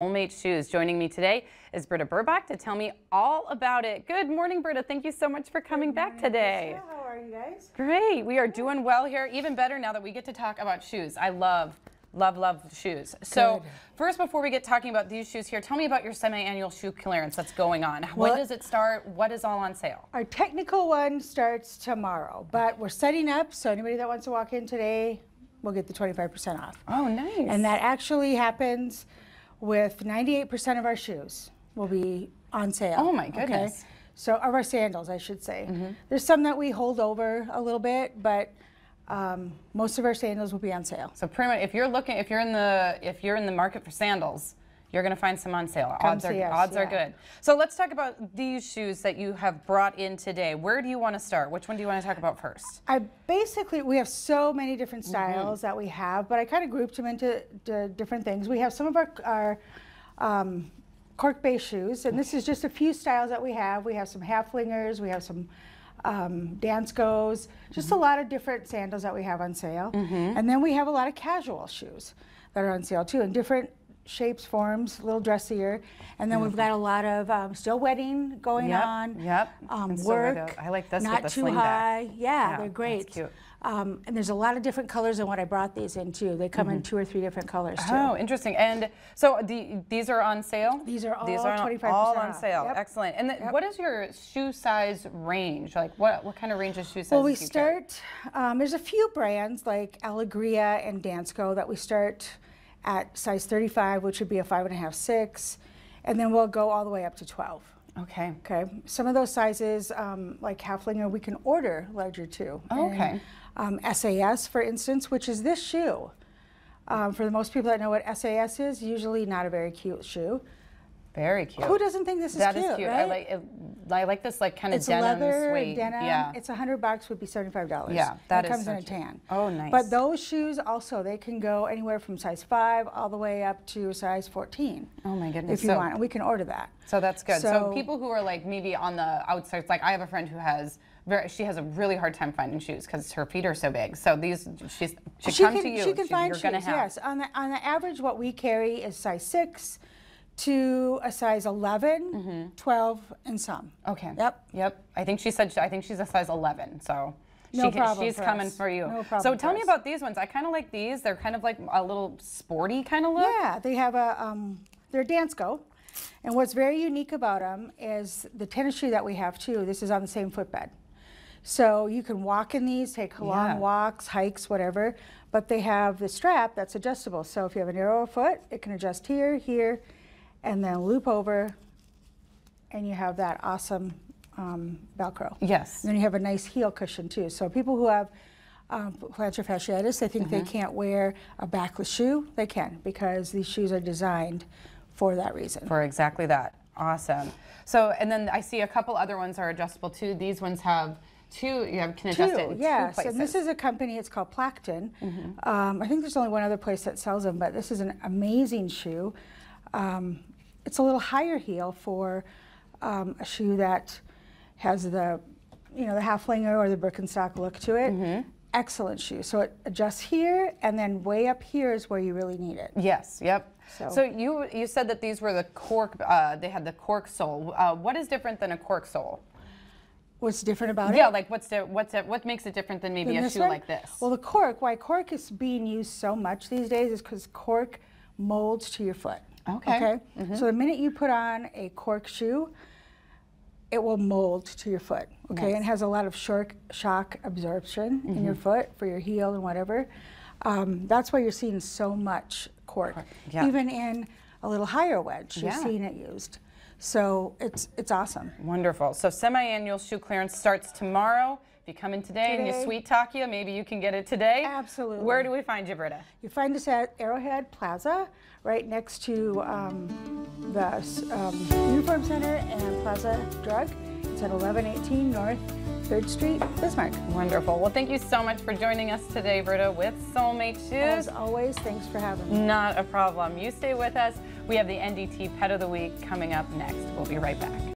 Sole Mate Shoes. Joining me today is Britta Burbach to tell me all about it. Good morning, Britta. Thank you so much for coming back today. How are you guys? Great. We are doing well here. Even better now that we get to talk about shoes. I love, love, love shoes. So Good. first, before we get talking about these shoes here, tell me about your semi-annual shoe clearance that's going on. Well- when does it start? What is all on sale? Our technical one starts tomorrow, but we're setting up so anybody that wants to walk in today will get the 25% off. Oh, nice. And that actually happens with 98% of our shoes will be on sale. Oh, my goodness. okay? So of our sandals, I should say. There's some that we hold over a little bit, but um, most of our sandals will be on sale. So pretty much, if you're looking, if you're in the, if you're in the market for sandals, you're going to find some on sale. Come odds are us, odds are good. So let's talk about these shoes that you have brought in today. Where do you want to start? Which one do you want to talk about first? I basically we have so many different Mm-hmm. styles that we have, but I kind of grouped them into to different things. We have some of our our um, cork base shoes, and this is just a few styles that we have. We have some Haflingers, we have some um, Danskos, just a Mm-hmm. lot of different sandals that we have on sale, and then we have a lot of casual shoes that are on sale too, and different shapes, forms, a little dressier, and then we've got a lot of um, still wedding going Yep, on. yep. Um, And so with work. I like this with not the too sling back. high. Yeah, Yeah, they're that's great. cute. Um, and there's a lot of different colors in what I brought these in too. They come in two or three different colors too. Oh, interesting. And so the, these are on sale? These are these all are 25% all on sale. Yep. Excellent. And th- Yep. what is your shoe size range? Like what what kind of range of shoe size? Well, we start. Um, there's a few brands like Alegria and Dansko that we start at size 35, which would be a five and a half, six, and then we'll go all the way up to 12. Okay. Okay. Some of those sizes, um, like Haflinger, we can order larger too. Oh, okay. And, um, SAS, for instance, which is this shoe. Um, for the most people that know what SAS is, usually not a very cute shoe. Very cute. Who doesn't think this is That cute? is cute. Right? I like it, I like this like kind of It's denim leather suede. denim. Yeah. It's a hundred bucks would be seventy-five dollars. Yeah, that it is comes so in a cute. tan. Oh, nice. But those shoes also they can go anywhere from size five all the way up to size fourteen. Oh, my goodness. If you So- want, we can order that. So that's good. So, So- people who are like maybe on the outside, like I have a friend who has very, she has a really hard time finding shoes because her feet are so big. So these, she's should she come can, to you. She can she- find shoes. have. Yes, on the on the average, what we carry is size six to a size 11, 12, and some. Okay. Yep. Yep. I think she said I think she's a size 11. So she No can- problem she's for coming us. for you. No problem so tell me us. about these ones. I kind of like these. They're kind of like a little sporty kind of look. Yeah, they have a um, they're Dansko, and what's very unique about them is the tennis shoe that we have too. This is on the same footbed, so you can walk in these, take Yeah. long walks, hikes, whatever. But they have the strap that's adjustable. So if you have a narrower foot, it can adjust here, here, and then loop over, and you have that awesome um, Velcro. Yes. And then you have a nice heel cushion too. So people who have um, plantar fasciitis, they think they Mm-hmm. can't wear a backless shoe. They can because these shoes are designed for that reason. For exactly that. Awesome. So and then I see a couple other ones are adjustable too. These ones have two. You have can adjust it in yes. two. And this is a company. It's called Plakton. Um, I think there's only one other place that sells them, but this is an amazing shoe. Um, it's a little higher heel for um, a shoe that has the, you know, the haflinger or the Birkenstock look to it. Mm-hmm. Excellent shoe. So it adjusts here, and then way up here is where you really need it. Yes. Yep. So, So- you you said that these were the cork. Uh, they had the cork sole. Uh, what is different than a cork sole? What's different about it? Yeah, like what's the, what's it, what makes it different than maybe than a shoe one? like this? Well, the cork, why cork is being used so much these days is because cork molds to your foot. Okay. Mm-hmm. So the minute you put on a cork shoe, it will mold to your foot. Okay. And has a lot of shock, shock absorption in Mm-hmm. your foot for your heel and whatever. Um, that's why you're seeing so much cork. yeah. Even in a little higher wedge, you're seeing it used. So it's it's awesome. Wonderful. So semi-annual shoe clearance starts tomorrow. If you come in today, and you sweet talk you, maybe you can get it today. Absolutely. Where do we find you, Britta? You find us at Arrowhead Plaza, right next to um, the um, Uniform Center and Plaza Drug. It's at 1118 North 3rd Street, Bismarck. Wonderful. Well, thank you so much for joining us today, Britta, with Sole Mate Shoes. As always, thanks for having me. Not a problem. You stay with us. We have the NDT Pet of the Week coming up next. We'll be right back.